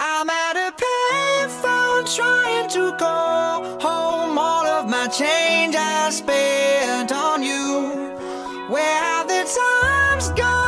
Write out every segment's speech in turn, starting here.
I'm at a payphone trying to call home all of my change I spent on you. Where have the times gone?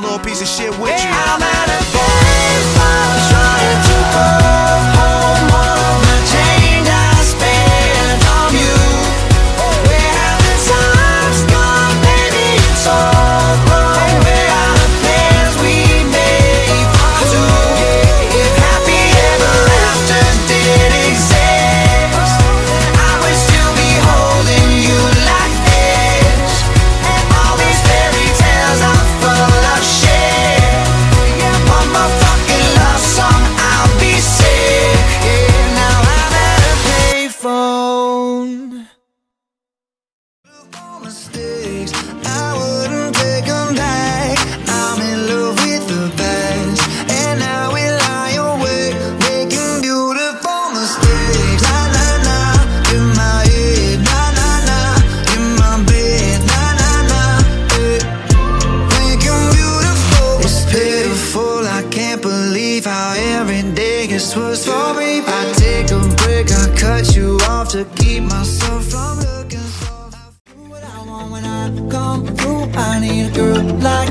little piece of shit with you. I'm at a baseball trying to go I take a break, I cut you off to keep myself from looking so. What I want when I come through, I need a girl like.